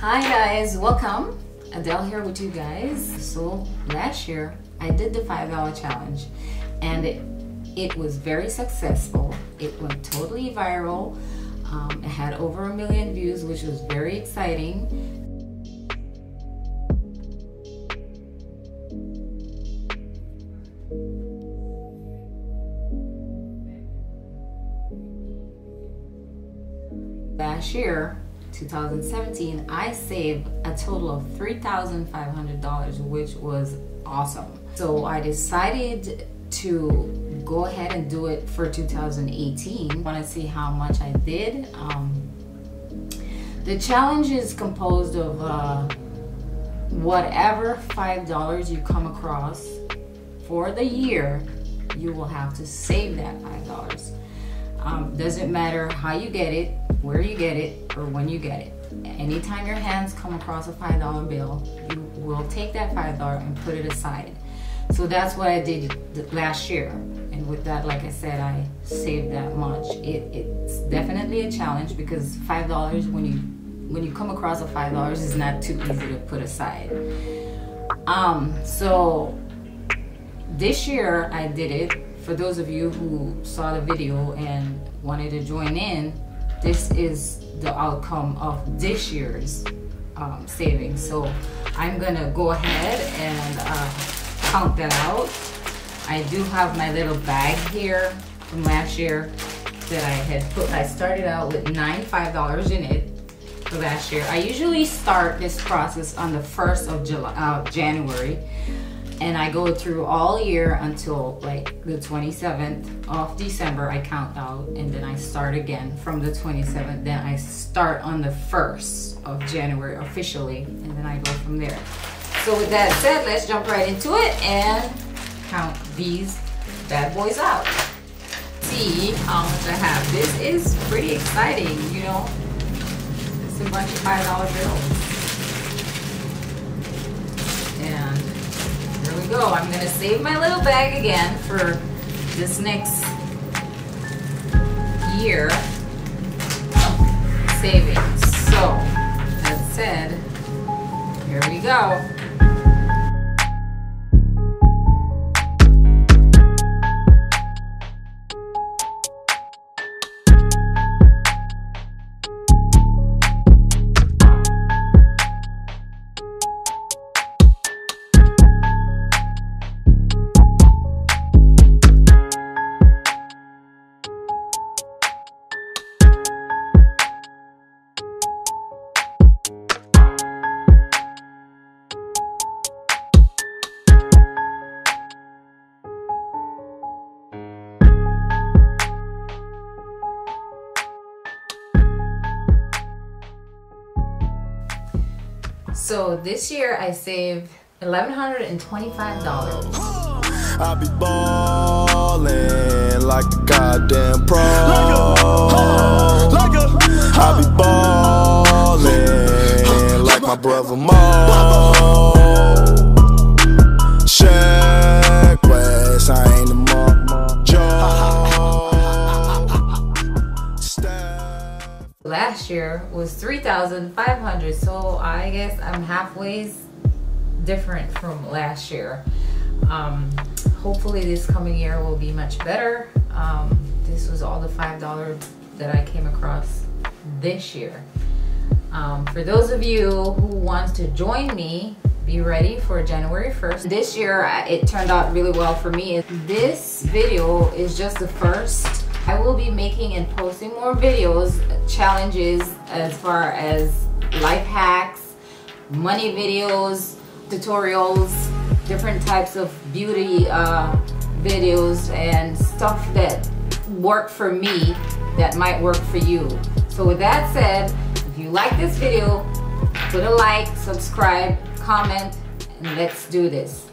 Hi guys, welcome. Adel here with you guys. So last year I did the $5 challenge and it, it was very successful. It went totally viral. Um, it had over a million views, which was very exciting. Last year, 2017, I saved a total of $3,500, which was awesome. So I decided to go ahead and do it for 2018. I want to see how much I did. Um, the challenge is composed of uh, whatever $5 you come across for the year, you will have to save that $5. Um, doesn't matter how you get it, where you get it, or when you get it. Anytime your hands come across a $5 bill, you will take that $5 and put it aside. So that's what I did last year. And with that, like I said, I saved that much. It, it's definitely a challenge because $5 when you when you come across a $5 is not too easy to put aside. Um, so this year I did it for those of you who saw the video and wanted to join in, this is the outcome of this year's um, savings. So I'm gonna go ahead and uh, count that out. I do have my little bag here from last year that I had put, I started out with nine $5 in it for last year. I usually start this process on the 1st of July, uh, January and I go through all year until like the 27th of December I count out and then I start again. From the 27th then I start on the 1st of January officially and then I go from there. So with that said let's jump right into it and count these bad boys out. See how much I have. This is pretty exciting you know? It's a bunch of five dollar bills I'm gonna save my little bag again for this next year savings. So, that said, here we go. So this year I saved $1,125. I be ballin' like a goddamn pro. Like a, like a, I be ballin' like my brother Mo. Last year was 3,500, so I guess I'm halfway different from last year. Um, hopefully this coming year will be much better. Um, this was all the $5 that I came across this year. Um, for those of you who want to join me, be ready for January 1st. This year, it turned out really well for me. This video is just the first. I will be making and posting more videos, challenges as far as life hacks, money videos, tutorials, different types of beauty uh, videos and stuff that work for me that might work for you. So with that said, if you like this video, put a like, subscribe, comment, and let's do this.